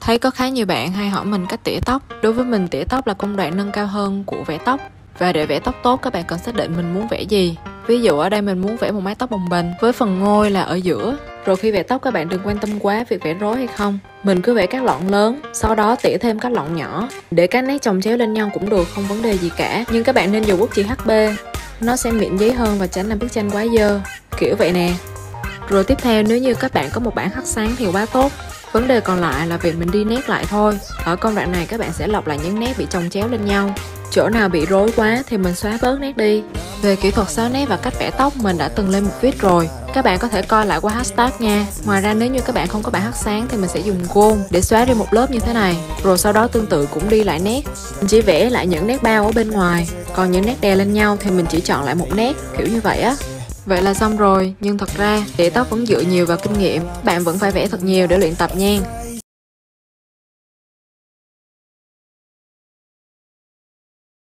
Thấy có khá nhiều bạn hay hỏi mình cách tỉa tóc. Đối với mình tỉa tóc là công đoạn nâng cao hơn của vẽ tóc. Và để vẽ tóc tốt các bạn cần xác định mình muốn vẽ gì. Ví dụ ở đây mình muốn vẽ một mái tóc bồng bềnh với phần ngôi là ở giữa. Rồi khi vẽ tóc các bạn đừng quan tâm quá việc vẽ rối hay không. Mình cứ vẽ các lọn lớn, sau đó tỉa thêm các lọn nhỏ. Để các nét chồng chéo lên nhau cũng được, không vấn đề gì cả. Nhưng các bạn nên dùng bút chì HB. Nó sẽ mịn giấy hơn và tránh làm bức tranh quá dơ. Kiểu vậy nè. Rồi tiếp theo nếu như các bạn có một bản hắt sáng thì quá tốt Vấn đề còn lại là việc mình đi nét lại thôi. Ở công đoạn này các bạn sẽ lọc lại những nét bị chồng chéo lên nhau. Chỗ nào bị rối quá thì mình xóa bớt nét đi. Về kỹ thuật xóa nét và cách vẽ tóc, mình đã từng lên một viết rồi. Các bạn có thể coi lại qua hashtag nha. Ngoài ra nếu như các bạn không có bảng hắt sáng thì mình sẽ dùng gôn để xóa đi một lớp như thế này. Rồi sau đó tương tự cũng đi lại nét. Mình chỉ vẽ lại những nét bao ở bên ngoài. Còn những nét đè lên nhau thì mình chỉ chọn lại một nét, kiểu như vậy á. Vậy là xong rồi, nhưng thật ra, để tóc vẫn dựa nhiều vào kinh nghiệm, bạn vẫn phải vẽ thật nhiều để luyện tập nha.